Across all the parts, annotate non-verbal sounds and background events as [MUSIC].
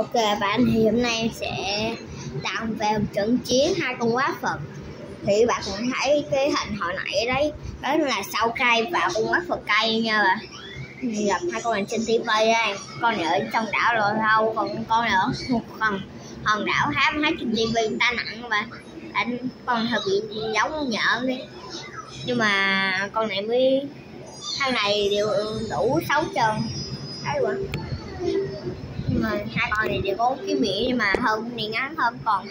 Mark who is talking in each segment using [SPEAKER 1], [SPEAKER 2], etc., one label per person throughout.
[SPEAKER 1] Ok bạn thì hôm nay em sẽ tạo về một trận chiến hai con quá Phật thì bạn cũng thấy cái hình hồi nãy đấy, đó là sau cây và con quá Phật cây nha bạn thì gặp hai con này trên TV đây con này ở trong đảo rồi, đâu còn con này ở một phần. Hòn đảo há há trên TV người ta nặng mà. Anh, con hơi bị giống nhợ đi. Nhưng mà con này mới, thằng này đều đủ sáu chân thấy không nhưng mà hai con này đều có cái miệng nhưng mà hơn này ngắn hơn, còn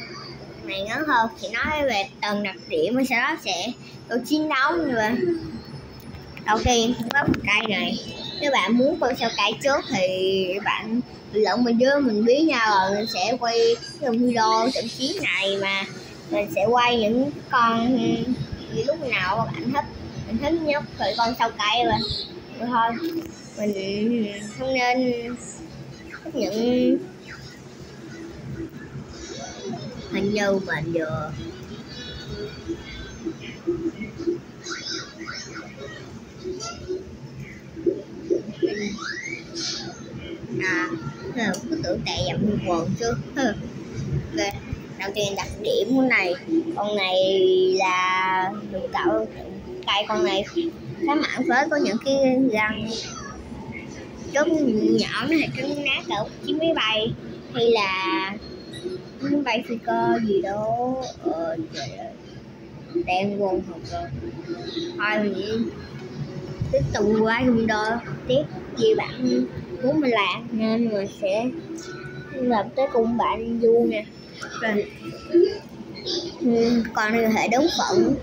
[SPEAKER 1] này ngắn hơn thì nói về tầng đặc điểm sau đó sẽ có chiến đấu như vậy. Đầu tiên có một cây này, nếu bạn muốn con sao cây trước thì bạn lẫn mình dưới mình biết nhau rồi, mình sẽ quay cái video trận chiến này mà mình sẽ quay những con gì lúc nào bạn thích. Mình thích nhất thì con sao cây rồi. Thôi, mình không nên những hình như mình vừa. À cứ tưởng tệ dặm quần chứ. Ok đầu tiên đặc điểm của này. Con này là được tạo cây con này. Cái mảng với có những cái răng trứng nhỏ nó hay trứng nát máy bay. Hay là máy bay phi cơ gì đó. Ờ trời ơi. Đen quần học rồi. Thôi mình tiếp tục qua trong đó tiếp. Vì bạn muốn mình làm nên mình sẽ làm tới cùng bạn du nè. Rồi còn hệ đống phận.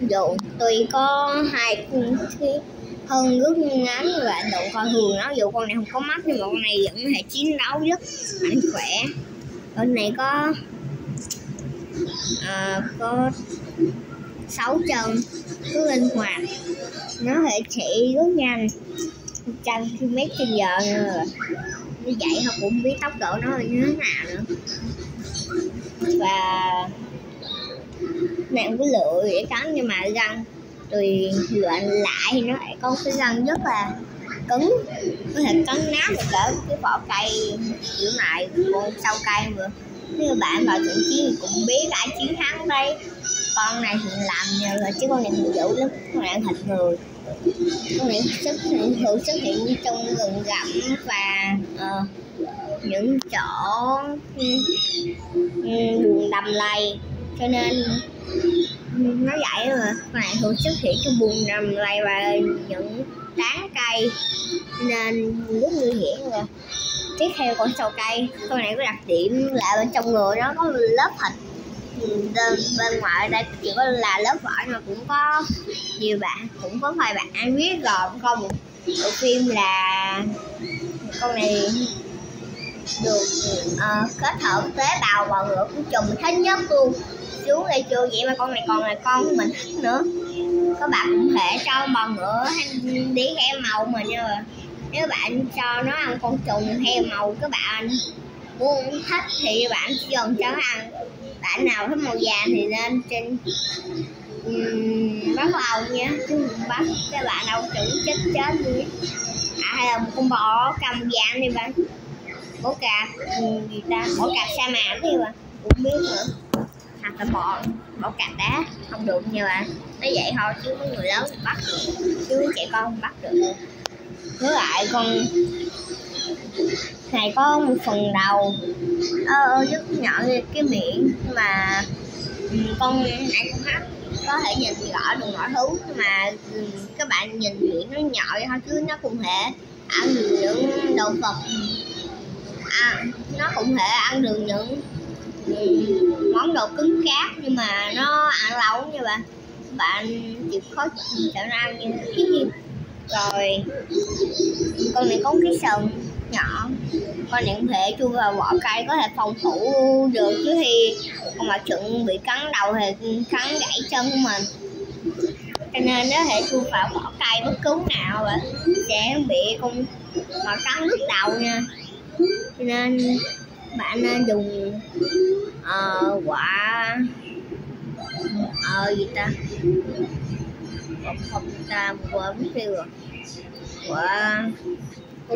[SPEAKER 1] Dù tuy có hai cái hơn rất ngắn và độ coi thường nó. Dù con này không có mắt nhưng mà con này vẫn có thể chiến đấu rất mạnh khỏe. Con này có à, có sáu chân cứ linh hoạt. Nó thể chạy rất nhanh trăm km trên giờ nữa. Như vậy họ cũng biết tốc độ nó như thế nào nữa. Và nạn với lựa để cắn nhưng mà răng tùy luyện lại thì nó lại có cái răng rất là cứng. Có thể cắn nát được cả cái vỏ cây giữa lại con sau cây mà nếu bạn vào trận chiến thì cũng biết ai chiến thắng đây. Con này thì làm nhờ là chứ con này thì dữ lắm. Con này ăn thịt người. Con này xuất hiện thường xuất hiện trong rừng rậm và uh, những chỗ ừ, ừ, buồn đầm lầy. Cho nên nó vậy mà con này thường xuất hiện trong buồn nằm lầy và những tán cây. Nên rất nguy hiểm rồi tiếp theo con sầu cây. Con này có đặc điểm là bên trong người nó có lớp thịt. Bên, bên ngoài đây chỉ có là lớp vỏ mà cũng có nhiều bạn cũng có vài bạn ăn biết rồi có một bộ phim là con này được uh, kết hợp tế bào và ngựa của chùm thích nhất luôn xuống đây chưa? Vậy mà con này còn là con của mình thích nữa. Các bạn cũng thể cho bò ngựa hay đi theo màu mà nha nếu bạn cho nó ăn con trùng theo màu các bạn muốn thích thì bạn dần cho nó ăn. Bạn nào thích màu vàng thì lên trên um, bắt đầu nha. Chứ đừng bắt các bạn đâu chữ chết chết đi à hay là một con bò cầm vàng đi bạn bố cạp gì ta? Bố cạp sa mạc đi bạn cũng biết nữa hoặc là bỏ bỏ cạp đá không được nhiều bạn nói vậy thôi chứ mấy người lớn bắt được. Chứ trẻ con không bắt được với lại con này có một phần đầu. Ờ, ờ, Ơ rất nhỏ như cái miệng mà ừ, con này con hát có thể nhìn rõ được mọi thứ nhưng mà ừ, các bạn nhìn miệng nó nhỏ vậy thôi chứ nó cũng thể ăn được những đồ vật. À, nó cũng thể ăn được những món đồ cứng cáp nhưng mà nó ăn lâu như vậy bạn chịu khó chịu nó ăn như cái rồi, con này có cái sừng nhỏ. Con này cũng thể chui vào vỏ cây có thể phòng thủ được. Chứ khi con mà chuẩn bị cắn đầu thì cắn gãy chân của mình. Cho nên nó thể chui vào vỏ cây bất cứ nào vậy sẽ bị con mà cắn đứt đầu nha. Cho nên bạn nên dùng uh, quả ờ uh, gì ta? Không không ta quả mất tiêu rồi. Quả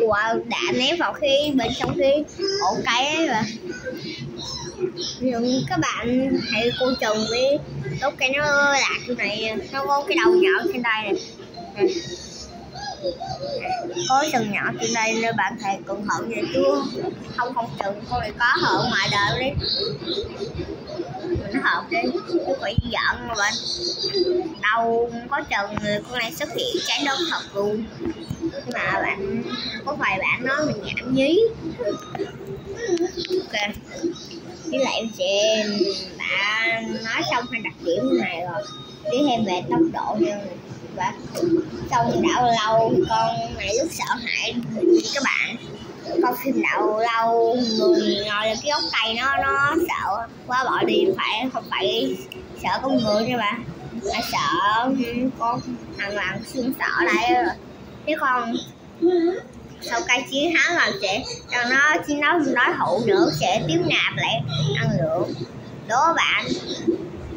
[SPEAKER 1] quả đã ném vào khi bên trong khi ổ cây ấy rồi nhưng các bạn hãy cô trồng với gốc cái nó lạc như này nó có cái đầu nhỏ trên đây này có sừng nhỏ trên đây nên bạn thầy cẩn thận vậy chứ không không chừng con này có hở ngoài đời đi. Mình hợp đi chứ phải giận mà bạn đâu có chừng con này xuất hiện trái đất thật luôn. Nhưng mà bạn, có vài bạn nói mình nhảm nhí? Ok. Với lại chị đã nói xong hai đặc điểm này rồi. Tiếp thêm về tốc độ nha và xong đảo lâu, con này lúc sợ hãi các bạn. Con phim đậu lâu, người ngồi lên cái gốc cây nó nó sợ quá bỏ đi, phải, không phải sợ con người nha bạn mà sợ con thằng làm xương sợ lại rồi. Chứ con sau cây chiến thắng là sẽ cho nó, chiến đấu đối thủ nữa, sẽ tiếp nạp lại năng lượng. Đố bạn,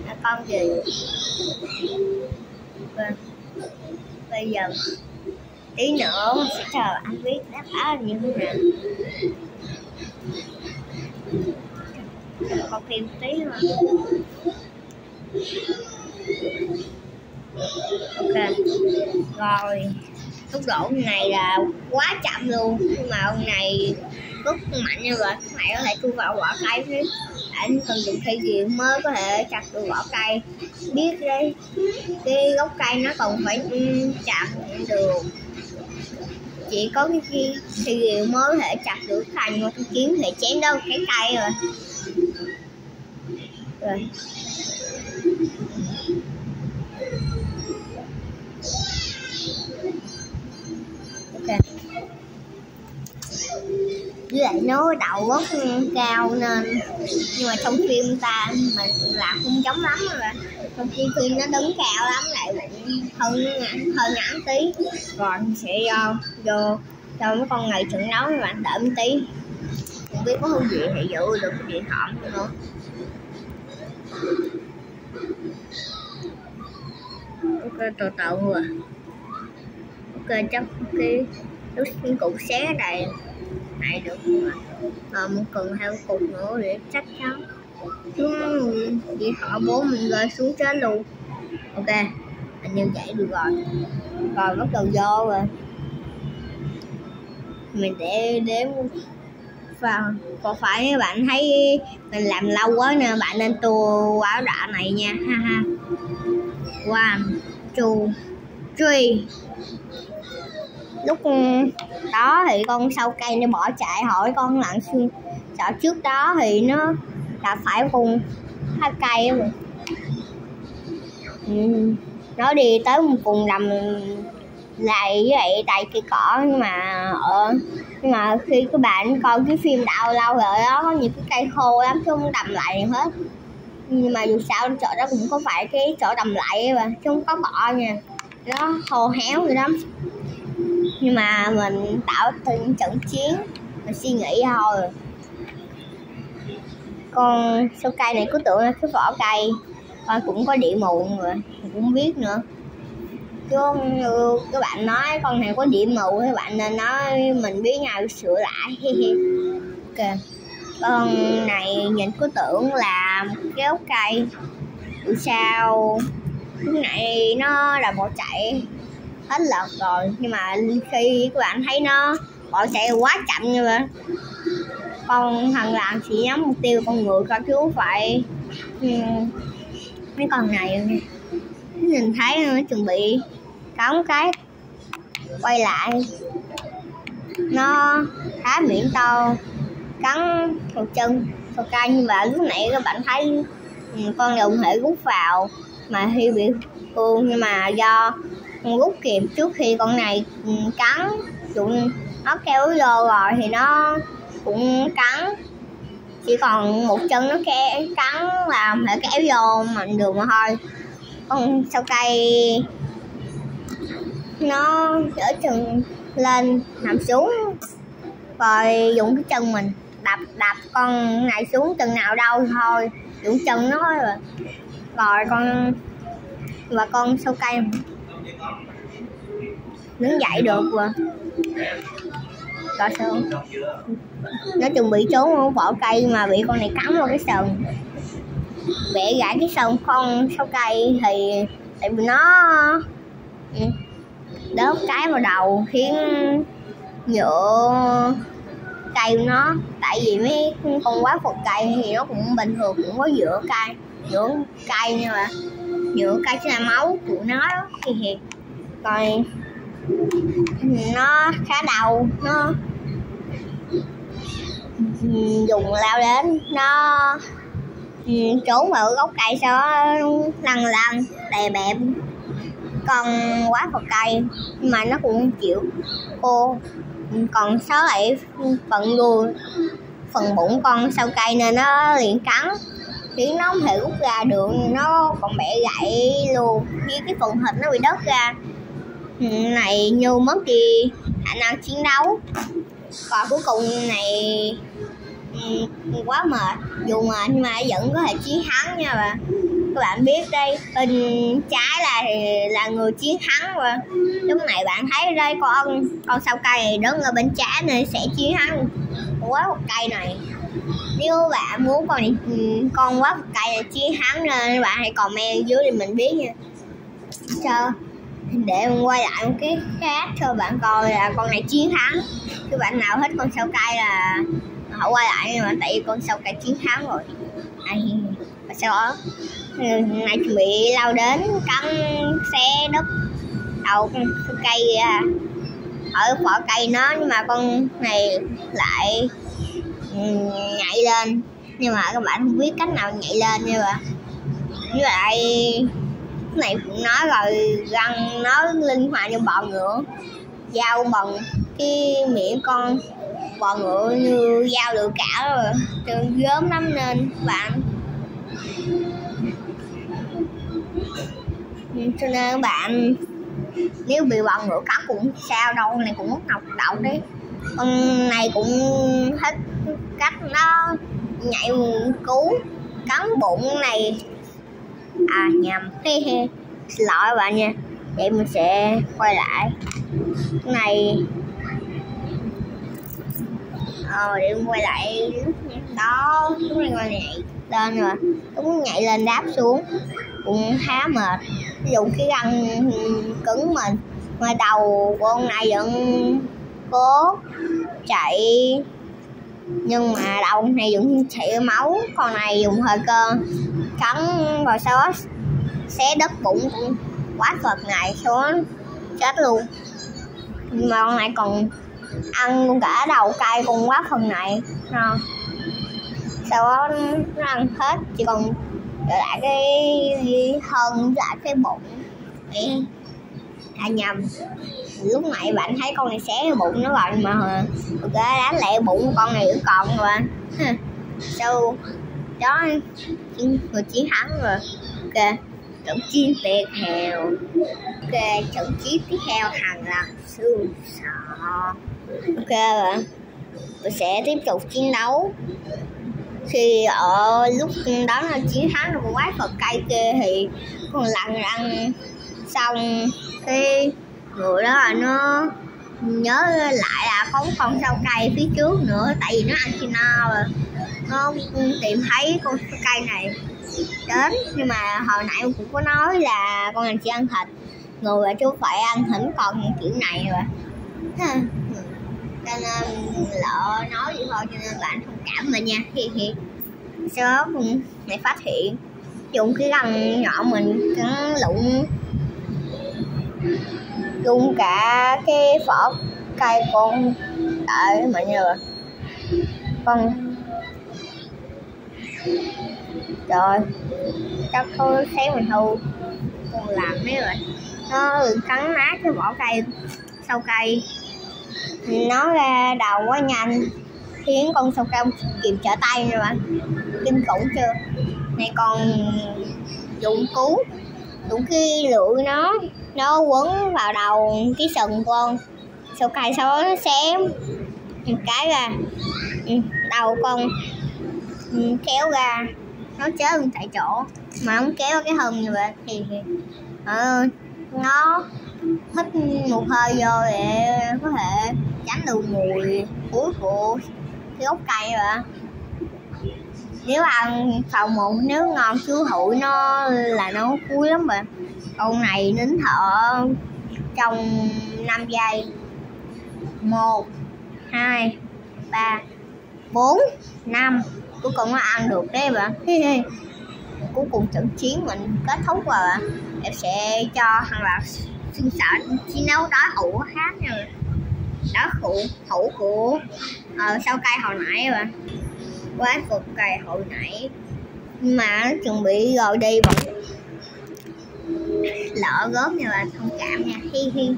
[SPEAKER 1] là con gì? Vâng bây giờ tí nữa mình sẽ chờ anh biết đáp án như thế nào. Có phim tí mà ok. Rồi, tốc độ này là quá chậm luôn, nhưng mà ông này rất mạnh như vậy mày có thể thu vào vỏ cây chứ anh cần dùng cây gì mới có thể chặt được vỏ cây? Biết đấy cái gốc cây nó còn phải chặt được. Chỉ có cái cây, thì gì mới có thể chặt được thành một cái kiếm để chém đâu cái cây rồi. Rồi với lại nó đầu gốc cao nên nhưng mà trong phim ta mình làm không giống lắm rồi. Trong khi phim nó đứng cao lắm, lại hơn hơn ngắn tí. Rồi sẽ vô vô cho mấy con này trận đấu mà bạn đợi một tí. Không biết có hương vị thì giữ được cái điện thoại nữa. Ok, từ từ rồi ok, chắc cái lúc cụ xé này lại được. Mà một cần theo cục nữa để chắc chắn. Chứ chỉ họ bố mình rơi xuống chết luôn. Ok, anh như vậy được rồi. Rồi bắt đầu vô rồi. Mình để đếm và có phải các bạn thấy mình làm lâu quá nè, bạn nên tua quả đạ này nha. Ha ha. One, two, three lúc ừ, đó thì con sau cây nó bỏ chạy hỏi con lặn xuyên sợ trước đó thì nó là phải cùng hai cây rồi ừ. nó đi tới một vùng đầm lại với tại cây cỏ, nhưng mà ở nhưng mà khi các bạn coi cái phim đau lâu rồi đó có những cái cây khô lắm chứ không đầm lại hết. Nhưng mà dù sao chỗ đó cũng có phải cái chỗ đầm lại mà chứ không có cỏ nha. Nó khô héo rồi lắm nhưng mà mình tạo từng trận chiến, mình suy nghĩ thôi. Con sâu cây này cứ tưởng là cái vỏ cây con cũng có địa mụn rồi mình cũng biết nữa. Chứ như các bạn nói, con này có điểm mù, các bạn nên nói mình biết nhau sửa lại. [LAUGHS] Ok. Con này nhìn cứ tưởng là một cái ốc cây sao? Lúc này nó là bỏ chạy hết lượt rồi. Nhưng mà khi các bạn thấy nó bỏ chạy quá chậm như vậy. Con thằng làm chỉ nhắm mục tiêu con người coi chứ phải ừ, mấy con này. Nhìn thấy nó chuẩn bị cắm cái, quay lại. Nó khá miệng to, cắn một chân, một cây như vậy. Lúc nãy các bạn thấy ừ, con đồng hệ rút vào mà khi bị thương, nhưng mà do rút kịp trước khi con này ừ, cắn. Dụ nó kéo vô rồi thì nó cũng cắn. Chỉ còn một chân nó kéo cắn là phải kéo vô mạnh đường mà thôi. Con sau cây nó chở chân lên nằm xuống, rồi dùng cái chân mình đập đập con này xuống chừng nào đâu thôi. Dùng chân nó rồi rồi con, và con sau cây đứng dậy được rồi rồi sao? Nó chuẩn bị trốn vỏ cây mà bị con này cắn vào cái sừng bẻ gãy cái sừng con sau cây thì, tại vì nó ừ, đớp cái vào đầu khiến nhựa cây của nó. Tại vì mấy con quái vật cây thì nó cũng bình thường, cũng có nhựa cây nhựa cây nhưng mà giữa cây là máu của nó thì thì rồi, nó khá đau, nó dùng lao đến, nó trốn vào gốc cây sau đó lăn lăn đè bẹp con quá vào cây nhưng mà nó cũng chịu cô còn sót lại phần đuôi phần bụng con sau cây nên nó liền cắn chỉ nó không thể rút ra được, nó còn bẻ gãy luôn. Như cái phần thịt nó bị đứt ra. Ừ, này như mất đi khả năng chiến đấu. Còn cuối cùng này ừ, quá mệt. Dù mệt nhưng mà vẫn có thể chiến thắng nha bà. Các bạn biết đây, bên trái là là người chiến thắng và lúc này bạn thấy đây, con con sao cây này đứng ở bên trái này sẽ chiến thắng. Quá một cây này nếu bạn muốn con này ừ, con quá cày cây chiến thắng nên bạn hãy comment dưới thì mình biết nha. Cho, để mình quay lại một cái khác cho bạn coi là con này chiến thắng. Các bạn nào thích con sao cây là họ quay lại nhưng mà tại vì con sao cây chiến thắng rồi. Ai và sau đó ừ, này chuẩn bị lao đến cắn xe đất đầu con cây ra à, ở vỏ cây nó nhưng mà con này lại nhảy lên. Nhưng mà các bạn không biết cách nào nhảy lên như vậy. Với lại này cũng nói rồi, răng nó linh hoạt như bò ngựa. Dao bằng cái miệng con bò ngựa như dao lựa cả rồi. Gớm lắm nên bạn. Cho nên bạn, nếu bị bò ngựa cắn cũng sao đâu, này cũng mất học đậu đấy. Con này cũng hết nó nhảy cứu cắn bụng này. À nhầm. Xin lỗi bạn nha. Vậy mình sẽ quay lại. Cái này. Ờ để quay lại đó, lúc này quay nhảy lên rồi. Cũng nhảy lên đáp xuống. Cũng khá mệt. Dùng cái răng cứng mình ngoài đầu con này vẫn cố chạy nhưng mà đầu này dùng chảy máu con này dùng hơi cơ cắn vào sau đó xé đất bụng cũng quá phật này xuống, chết luôn nhưng mà con này còn ăn luôn cả đầu cay con quá phần này à. sau đó nó ăn hết, chỉ còn để lại cái thân lại cái bụng Đấy. à nhầm lúc nãy bạn thấy con này xé bụng nó rồi mà ok, đánh lẹ bụng con này vẫn còn rồi sau đó người chiến thắng rồi. Ok, trận chiến tiếp theo. Ok, trận chiến tiếp theo, thằng là sư sọ. Ok bạn tôi sẽ tiếp tục chiến đấu. Khi ở ờ, lúc đó là chiến thắng được quái vật cây kia thì còn lặn ăn xong. Thì người đó là nó nhớ lại là không con sâu cây phía trước nữa, tại vì nó ăn khi no rồi nó tìm thấy con cây này đến, nhưng mà hồi nãy cũng có nói là con này chỉ ăn thịt. Người và chú phải ăn thỉnh còn kiểu này rồi cho nên lỡ nói vậy thôi, cho nên bạn thông cảm mình nha. Khi khi sau đó mày phát hiện, dùng cái răng nhỏ mình cắn lụng dùng cả cái vỏ cây con đợi mọi người con trời chắc thôi thấy mình thu. Còn làm mấy rồi. Nó cắn nát cái vỏ cây sau cây nó ra đầu quá nhanh, khiến con sâu cây kịp trở tay rồi bạn. Kinh khủng chưa? Này còn dụng cứu dụng khi lựa nó nó quấn vào đầu cái sừng con sau cay sau đó nó xé một cái ra. Ừ, đầu con ừ, kéo ra. Nó chết tại chỗ. Mà không kéo cái hầm như vậy thì uh, nó hít một hơi vô để có thể tránh được mùi cuối của cái gốc cây rồi nếu ăn phòng một nếu ngon chú hụi nó là nó cuối lắm mà con này nín thở trong 5 giây. Một hai ba bốn năm. Cuối cùng nó ăn được đấy bạn cuối cùng trận chiến mình kết thúc rồi em sẽ cho thằng là xin sợ chi nấu đó hủ khác nha. Đó hủ hủ của ờ, uh, sau cây hồi nãy rồi quá phục cày hồi nãy mà nó chuẩn bị rồi đi bọn lỡ góp nha bạn thông cảm nha. Hi hi.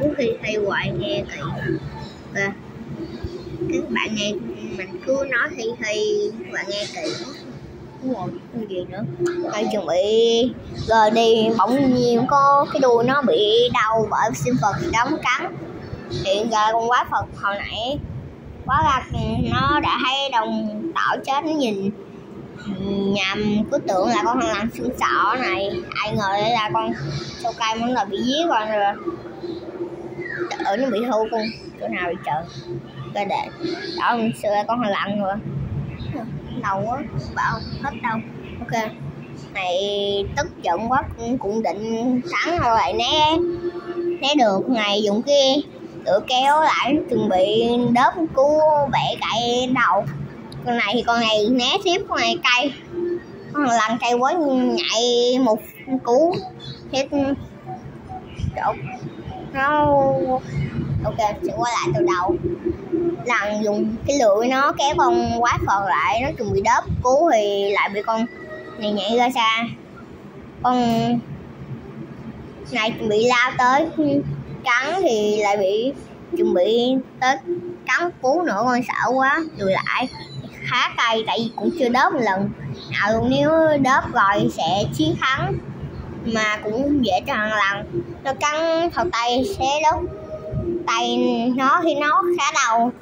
[SPEAKER 1] Cứ khi thay hoài nghe kỳ và các bạn nghe mình cứ nói hi hi và nghe kỳ đúng cái gì nữa. Đang chuẩn bị rồi đi, bỗng nhiên có cái đuôi nó bị đau bởi sinh vật đóng cắn. Hiện giờ con quái phật hồi nãy quá ra nó đã thấy đồng tạo chết nó nhìn nhằm cứ tưởng là con thằng làm xương sọ này. Ai ngờ đây là con sâu cây muốn là bị giết rồi. Rồi ở nó bị hư con chỗ nào bị chờ cái để đó mình xưa con thằng lặng rồi. Đầu quá bảo hết đâu ok này tức giận quá cũng, cũng định thắng rồi lại né né được ngày dùng kia tự kéo lại, chuẩn bị đớp cú bẻ cậy đầu. Con này thì con này né tiếp con này cây con lần cây quá nhạy một cú. Hết. Chỗ nó ok, sẽ quay lại từ đầu. Lần dùng cái lưỡi nó kéo con quái phật lại, nó chuẩn bị đớp cú thì lại bị con này nhảy ra xa. Con này chuẩn bị lao tới cắn thì lại bị chuẩn bị tới cắn cú nữa con sợ quá lùi lại khá cay tại vì cũng chưa đớp một lần nào nếu đớp rồi sẽ chiến thắng mà cũng dễ cho hàng lần nó cắn thầu tay xé đớp tay nó thì nó khá đau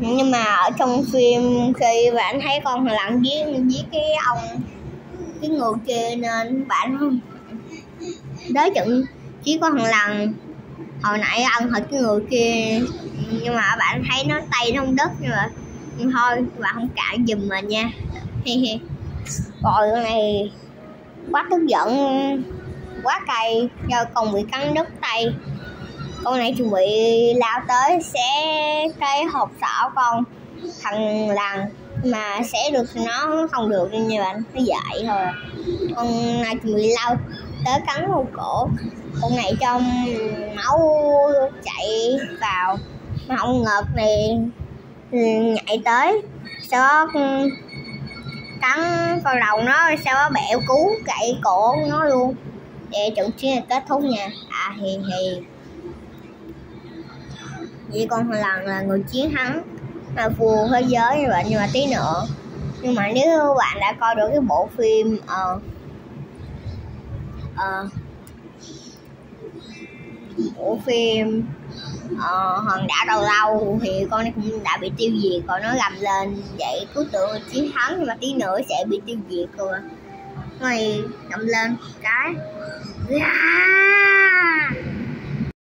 [SPEAKER 1] nhưng mà ở trong phim khi bạn thấy con thằng lặn giết giết cái ông cái người kia nên bạn đối trận chỉ có thằng lần. Hồi nãy ăn thịt cái người kia, nhưng mà bạn thấy nó tay nó không đứt, nhưng mà nhưng thôi bạn không cản giùm mình nha. Rồi con này, quá tức giận, quá cay. Do còn bị cắn đứt tay. Con này chuẩn bị lao tới, sẽ cái hộp sọ con thằng làng, mà sẽ được nó không được như vậy, nó dạy thôi. Con này chuẩn bị lao tới cắn vào cổ con này trong máu chạy vào mà không ngợt này ừ, nhảy tới. Sau đó ừ, cắn vào đầu nó sau đó bẹo cú gãy cổ nó luôn. Để trận chiến kết thúc nha. À thì thì vậy con lần là người chiến thắng mà phù thế giới như vậy nhưng mà tí nữa. Nhưng mà nếu bạn đã coi được cái bộ phim uh, uh, của phim. Ờ, hòn đảo đầu lâu thì con ấy cũng đã bị tiêu diệt còn nó gầm lên vậy. Cứ tưởng chiến thắng nhưng mà tí nữa sẽ bị tiêu diệt rồi. Rồi gầm lên cái. Yeah!